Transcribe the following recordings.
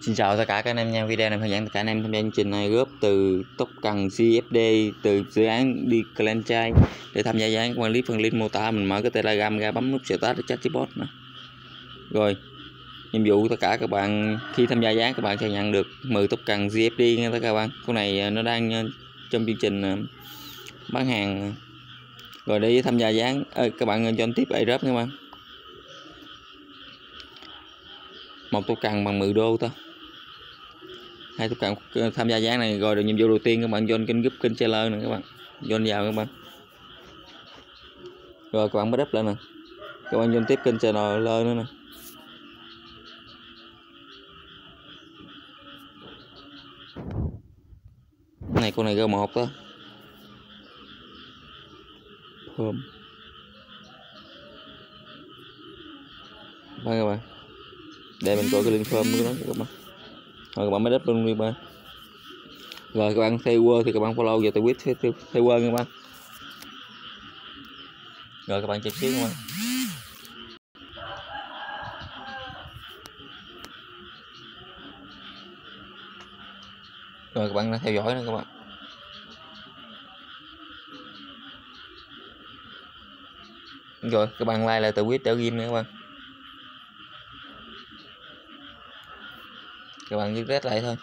Xin chào tất cả các anh em nha, video này hướng dẫn tất cả anh em tham gia chương trình này góp từ tốc cần CFD từ dự án đi Clanchai để tham gia dự án quản lý phần link mô tả mình mở cái telegram ra bấm nút start để chat chatbot nữa. Rồi, nhiệm vụ tất cả các bạn khi tham gia dự án các bạn sẽ nhận được 10 tốc cần CFD nha tất cả các bạn. Con này à, nó đang à, trong chương trình à, bán hàng rồi để tham gia dự án các bạn join tiếp Airdrop nha các bạn một tốc cần bằng 10 đô thôi hai tất cả tham gia giá này rồi được nhiệm vụ đầu tiên các bạn, join kênh group, kênh trailer nè các bạn. Join vào các bạn. Rồi, các bạn mới đắp lên nè. Các bạn join tiếp kênh channel nữa nè. Này con này g một đó. Thơm các bạn. Để mình coi cái link form của nó các bạn rồi các bạn mới đáp luôn đi ba. Rồi các bạn theo word thì các bạn follow và tweet theo, theo, theo word các bạn rồi các bạn check xíu các bạn rồi các bạn đang theo dõi nữa các bạn. Rồi các bạn like lại từ quyết trở ghi nữa các bạn. Các bạn viết lại thôi.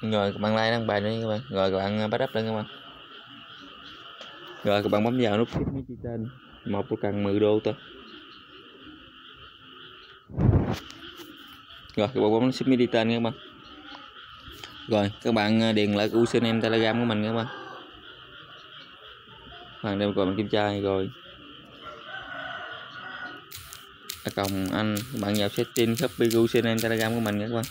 Rồi, các bạn like đăng bài nữa các bạn. Rồi, các bạn à, bắt up lên các bạn. Rồi, các bạn bấm vào nút ship mấy chi tên một tôi cần 10 đô thôi rồi, các bạn bấm ship mấy tên các bạn. Rồi, các bạn à, điền lại username telegram của mình các bạn. Bạn đem còn kiểm tra rồi à, cộng anh bạn vào setting copy username telegram của mình nha các bạn.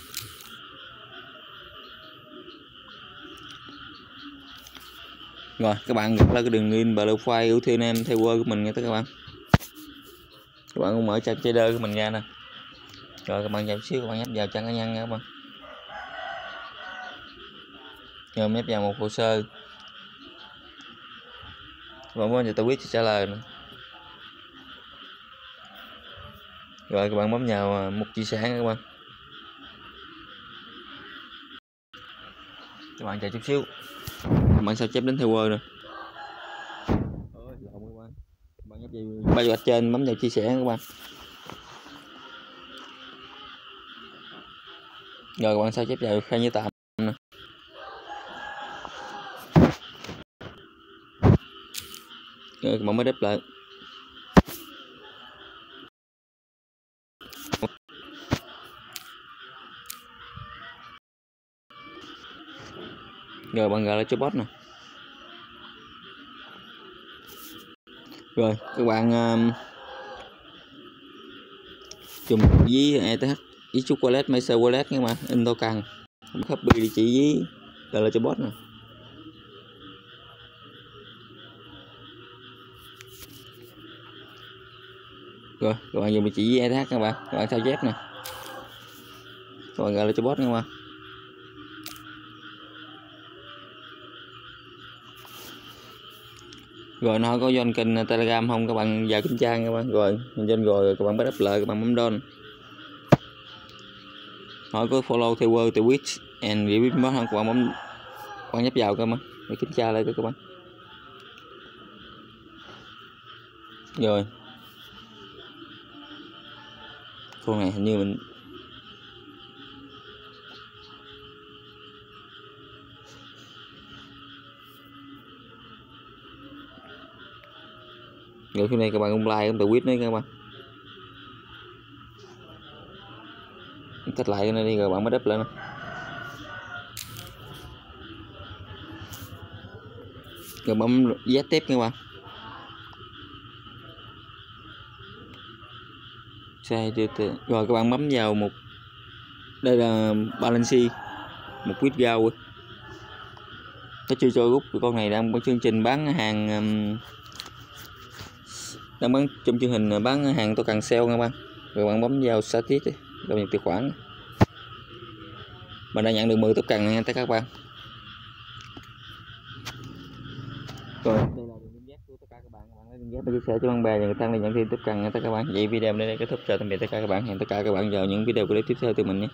Rồi các bạn gặp là cái đường link profile em theo word của mình nha các bạn. Các bạn cũng mở trang trader của mình ra nè. Rồi các bạn vào xíu các bạn nhấp vào trang cá nhân nha các bạn. Rồi nhấp vào một hồ sơ. Các bạn muốn cho tôi biết trả lời nữa rồi, các bạn bấm vào à, mục chia sẻ các bạn. Các bạn chờ chút xíu. Các bạn sao chép đến theo word rồi? Các bạn nhấp vào ba gạch trên, bấm vào chia sẻ các bạn. Rồi, các bạn sao chép vào khai như tạm nè. Rồi, các bạn mới đáp lại. Rồi bạn gọi là cho bot nè. Rồi các bạn um, chùm với ETH với chút wallet Master wallet các mà in token copy địa chỉ với gọi là cho bot nè. Rồi các bạn dùng địa chỉ với ETH các bạn các bạn sao chép nè. Các bạn gọi là cho bot nha các bạn. Rồi nó có join kênh ờ, telegram không? Các bạn vào kiểm tra các bạn. Rồi join rồi, các bạn bắt up lại, các bạn bấm don hỏi có follow theo word từ and review mới không các bạn bấm, các bạn nhấp vào các bạn để kiểm tra lại các bạn. Rồi. Con này hình như mình rồi khi này các bạn cũng like cũng tự quyết đấy các bạn. Cách lại cái này đi rồi bạn mới đắp lên. Rồi bấm giá tiếp các bạn. Sai rồi các bạn bấm vào một đây là balancy một quýt gao. Nó chưa cho rút con này đang có chương trình bán hàng um, đang bán trong chương trình à, bán hàng tôi cần sale nha bạn. Rồi bạn bấm vào status đi rồi nhập tài khoản. Mình đã nhận được 10 tốc cần nha tất các bạn. Rồi, đây là đường giác của tất cả các bạn. Các bạn lấy đường giác và chia sẻ cho bạn bè và người thân để nhận thêm tiếp nha tất cả các bạn. Vậy video đến đây kết thúc. Chào tạm biệt tất cả các bạn. Hẹn tất cả các bạn vào những video clip tiếp theo từ mình nhé.